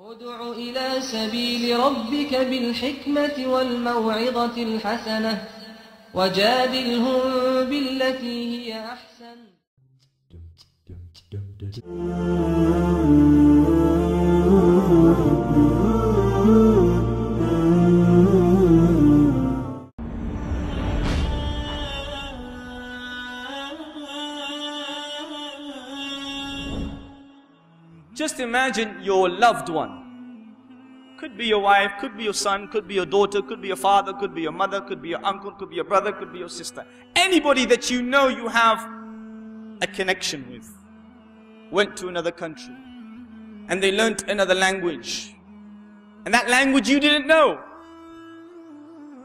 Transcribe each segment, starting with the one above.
ادع إلى سبيل ربك بالحكمة والموعظة الحسنة وجادلهم بالتي هي أحسن. Just imagine your loved one. Could be your wife, could be your son, could be your daughter, could be your father, could be your mother, could be your uncle, could be your brother, could be your sister. Anybody that you know you have a connection with went to another country and they learnt another language. And that language you didn't know.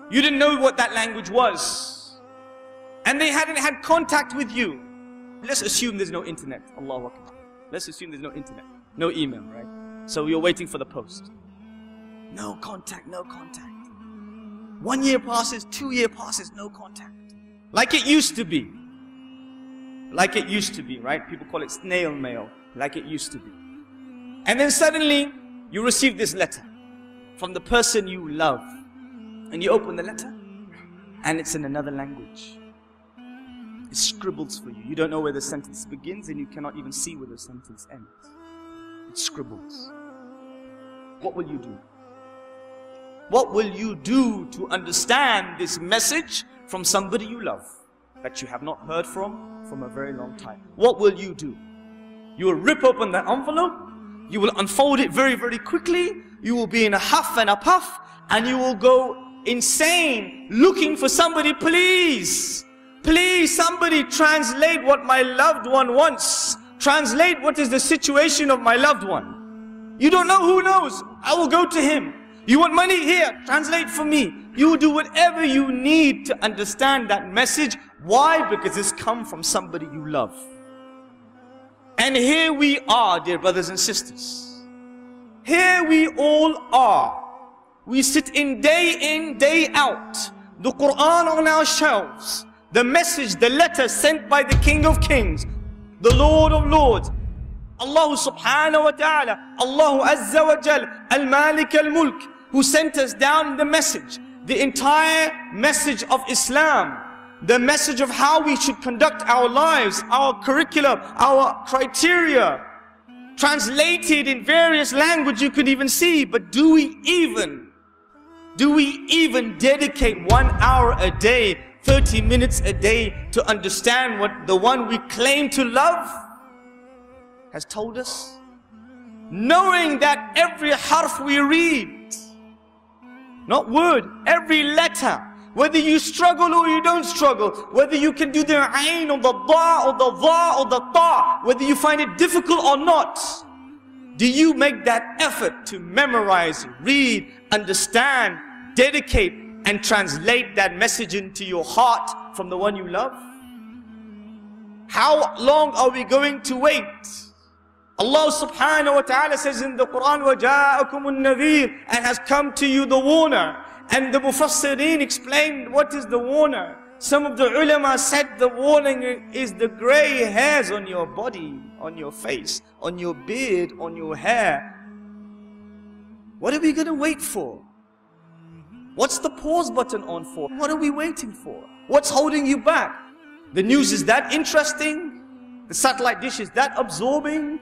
You didn't know what that language was. And they hadn't had contact with you. Let's assume there's no internet. Allahu Akbar. Let's assume there's no internet, no email, right? So you're waiting for the post. No contact, no contact. One year passes, two year passes, no contact. Like it used to be. Like it used to be, right? People call it snail mail. Like it used to be. And then suddenly, you receive this letter from the person you love. And you open the letter, and it's in another language. It scribbles for you. You don't know where the sentence begins, and you cannot even see where the sentence ends. Scribbles. What will you do? What will you do to understand this message from somebody you love that you have not heard from from a very long time? What will you do? You will rip open that envelope, you will unfold it very, very quickly, you will be in a huff and a puff, and you will go insane looking for somebody, please, please, somebody translate what my loved one wants. Translate what is the situation of my loved one. You don't know who knows. I will go to him. You want money? Here, translate for me. You do whatever you need to understand that message. Why? Because it's come from somebody you love. And here we are, dear brothers and sisters. Here we all are. We sit in day in, day out. The Quran on our shelves. The message, the letter sent by the King of Kings, the Lord of Lords. Allah subhanahu wa ta'ala, Allah azza wa jal, al-Malik al-Mulk, who sent us down the message, the entire message of Islam, the message of how we should conduct our lives, our curriculum, our criteria, translated in various languages you could even see, but do we even, do we even dedicate one hour a day, 30 minutes a day to understand what the one we claim to love has told us? Knowing that every harf we read, not word, every letter, whether you struggle or you don't struggle, whether you can do the ain or the da or the dha or the ta, whether you find it difficult or not, do you make that effort to memorize, read, understand, dedicate, and translate that message into your heart from the one you love? How long are we going to wait? Allah subhanahu wa ta'ala says in the Quran, وَجَاءَكُمُ النَّذِيرُ And has come to you the warner. And the Mufassirin explained what is the warner. Some of the ulama said the warning is the grey hairs on your body, on your face, on your beard, on your hair. What are we going to wait for? What's the pause button on for? What are we waiting for? What's holding you back? The news is that interesting? The satellite dish is that absorbing?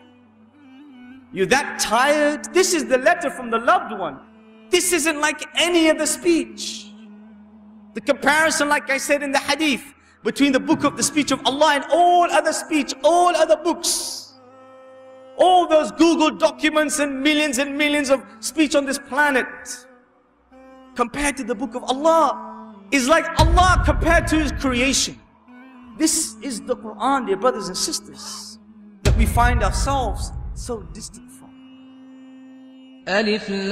You're that tired? This is the letter from the loved one. This isn't like any other speech. The comparison, like I said in the hadith, between the book of the speech of Allah and all other speech, all other books. All those Google documents and millions and millions of speech on this planet compared to the book of Allah is like Allah compared to his creation. This is the Quran, dear brothers and sisters, that we find ourselves so distant from. Alif Lam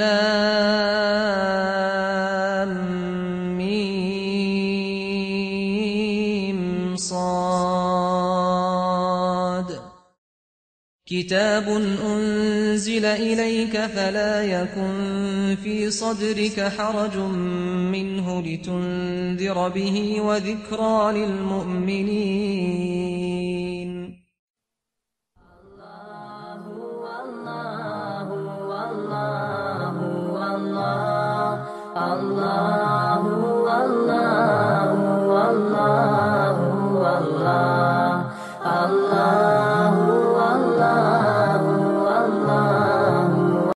كتاب أنزل إليك فلا يكن في صدرك حرج منه لتنذر به وذكرى للمؤمنين